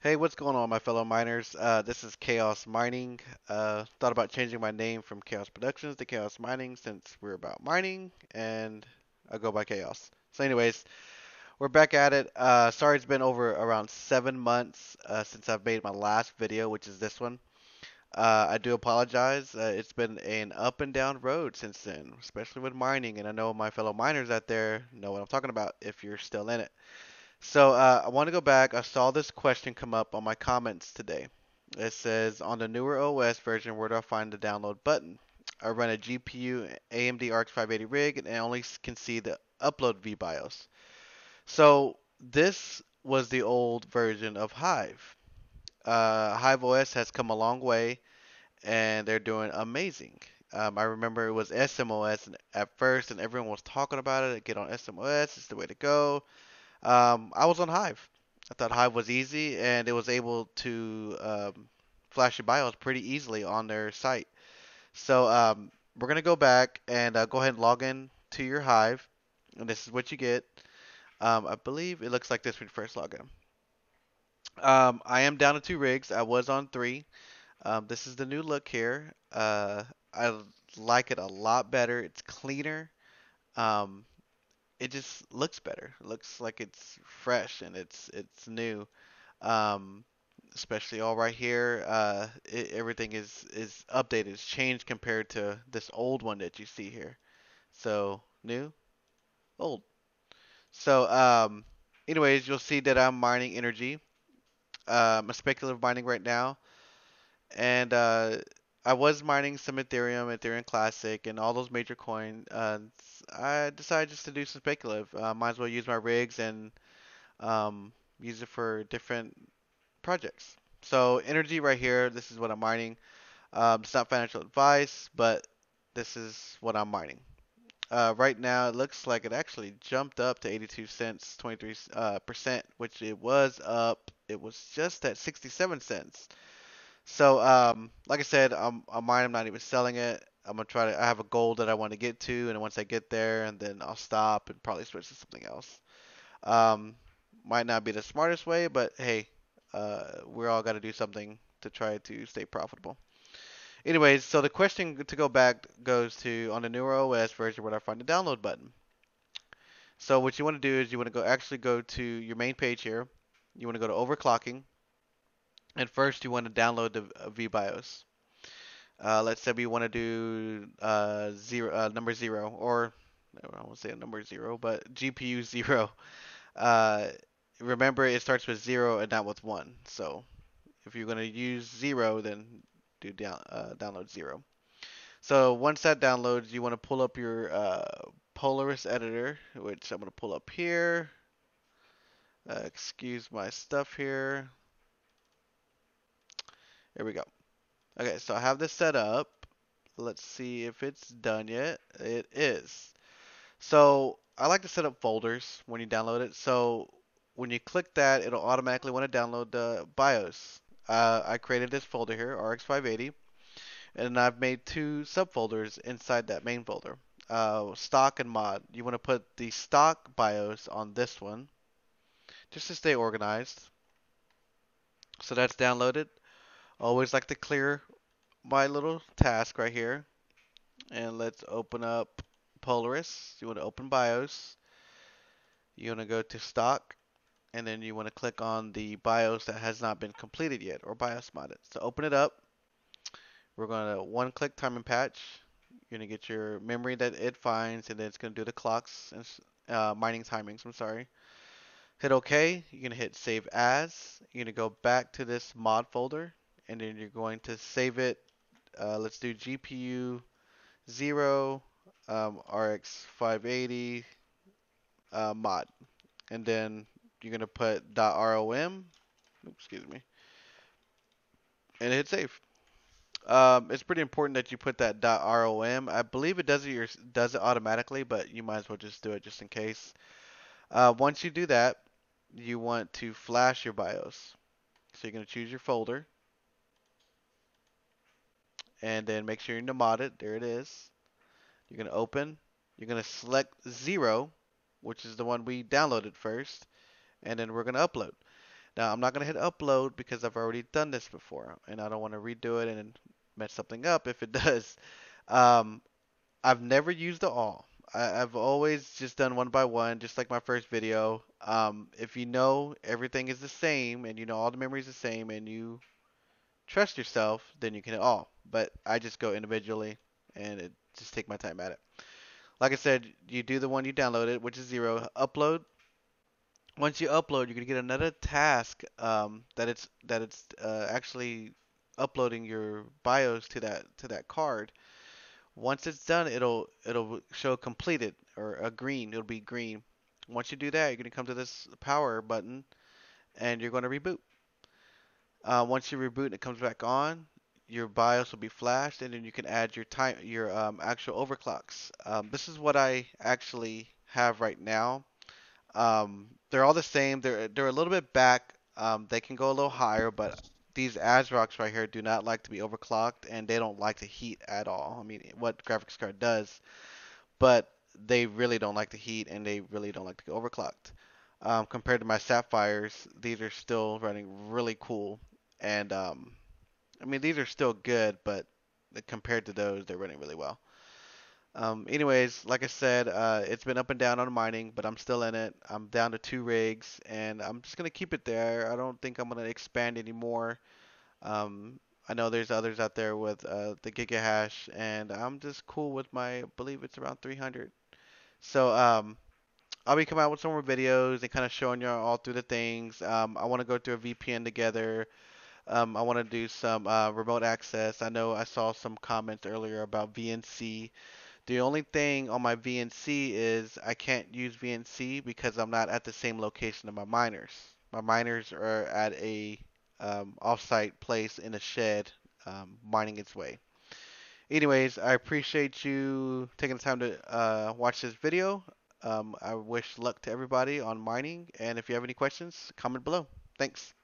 Hey, what's going on, my fellow miners? Uh, this is Kaos Mining. Uh, thought about changing my name from Kaos Productions to Kaos Mining since we're about mining, and I go by Kaos. So, anyways, we're back at it. Uh, sorry, it's been over around seven months uh, since I've made my last video, which is this one. Uh, I do apologize. Uh, it's been an up and down road since then, especially with mining, and I know my fellow miners out there know what I'm talking about if you're still in it. So uh, I want to go back. I saw this question come up on my comments today. It says, on the newer OS version, where do I find the download button? I run a GPU AMD RX 580 rig and I only can see the upload VBIOS. So this was the old version of Hive. Uh, Hive OS has come a long way and they're doing amazing. Um, I remember it was SMOS at first and everyone was talking about it. Get on SMOS, it's the way to go. Um, I was on Hive. I thought Hive was easy, and it was able to um, flash your BIOS pretty easily on their site. So um, we're gonna go back and uh, go ahead and log in to your Hive, and this is what you get. Um, I believe it looks like this when you first log in. Um, I am down to two rigs. I was on three. Um, this is the new look here. Uh, I like it a lot better. It's cleaner. Um, it just looks better. It looks like it's fresh and it's it's new. Um, especially all right here, uh, it, everything is is updated. It's changed compared to this old one that you see here. So new, old. So um, anyways, you'll see that I'm mining Energi. Uh, I'm a speculative mining right now, and uh, I was mining some Ethereum, Ethereum Classic, and all those major coins. Uh, I decided just to do some speculative. Uh, might as well use my rigs and um, use it for different projects. So Energi right here, this is what I'm mining. Um, it's not financial advice, but this is what I'm mining. Uh, right now, it looks like it actually jumped up to 82 cents, 23 uh, percent, which it was up. It was just at 67 cents. So, um, like I said, I'm, I'm mining. I'm not even selling it. I'm gonna try to. I have a goal that I want to get to, and once I get there, and then I'll stop and probably switch to something else. Um, might not be the smartest way, but hey, uh, we're all got to do something to try to stay profitable. Anyways, so the question to go back goes to on the newer OS version where I find the download button. So what you want to do is you want to go actually go to your main page here. You want to go to overclocking, and first you want to download the uh, VBIOS. Uh, let's say we want to do uh, zero, uh, number zero, or I won't say number zero, but GPU zero. Uh, remember, it starts with zero and not with one. So if you're going to use zero, then do down, uh, download zero. So once that downloads, you want to pull up your Polaris editor, which I'm going to pull up here. Excuse my stuff here. There we go. Okay, so I have this set up. Let's see if it's done yet. It is. So I like to set up folders when you download it. So when you click that, it'll automatically want to download the BIOS. Uh, I created this folder here, RX580, and I've made two subfolders inside that main folder. Uh, stock and mod. You want to put the stock BIOS on this one, just to stay organized. So that's downloaded. Always like to clear my little task right here. And let's open up Polaris. You want to open BIOS. You want to go to stock. And then you want to click on the BIOS that has not been completed yet or BIOS modded. So open it up. We're going to one click time and patch. You're going to get your memory that it finds and then it's going to do the clocks and uh, mining timings. I'm sorry. Hit OK. You're going to hit save as. You're going to go back to this mod folder and then you're going to save it. Uh, let's do GPU 0 um, RX 580 uh, mod. And then you're going to put .rom, excuse me, and hit save. Um, it's pretty important that you put that .rom. I believe it does it, your, does it automatically, but you might as well just do it just in case. Uh, once you do that, you want to flash your BIOS. So you're going to choose your folder and then make sure you're in it. There it is. You're going to open. You're going to select zero, which is the one we downloaded first, and then we're going to upload. Now I'm not gonna hit upload because I've already done this before, and I don't want to redo it and mess something up if it does. Um, I've never used the all. I, I've always just done one by one, just like my first video. Um, if you know everything is the same and you know all the memories the same and you trust yourself, then you can all. But I just go individually and it just take my time at it. Like I said, you do the one you downloaded, which is zero. Upload. Once you upload, you're gonna get another task um, that it's that it's uh, actually uploading your BIOS to that to that card. Once it's done, it'll it'll show completed or a green. It'll be green. Once you do that, you're gonna come to this power button, and you're gonna reboot. Uh, once you reboot and it comes back on, your BIOS will be flashed, and then you can add your time, your um, actual overclocks. Um, this is what I actually have right now. Um, they're all the same. They're they're a little bit back. Um, they can go a little higher, but these ASRocks right here do not like to be overclocked, and they don't like the heat at all. I mean, what graphics card does, but they really don't like the heat, and they really don't like to get overclocked. Um, compared to my Sapphires, these are still running really cool, and um, I mean these are still good, but compared to those, they're running really well. Um, anyways, like I said, uh, it's been up and down on mining, but I'm still in it. I'm down to two rigs, and I'm just gonna keep it there. I don't think I'm gonna expand anymore. Um, I know there's others out there with uh, the gigahash, and I'm just cool with my. I believe it's around 300. So um, I'll be coming out with some more videos and kind of showing you all through the things. Um, I want to go through a VPN together. Um, I want to do some uh, remote access. I know I saw some comments earlier about VNC. The only thing on my VNC is I can't use VNC because I'm not at the same location of my miners. My miners are at a um, off-site place in a shed um, mining its way. Anyways, I appreciate you taking the time to uh, watch this video. Um, I wish luck to everybody on mining, and if you have any questions, comment below. Thanks.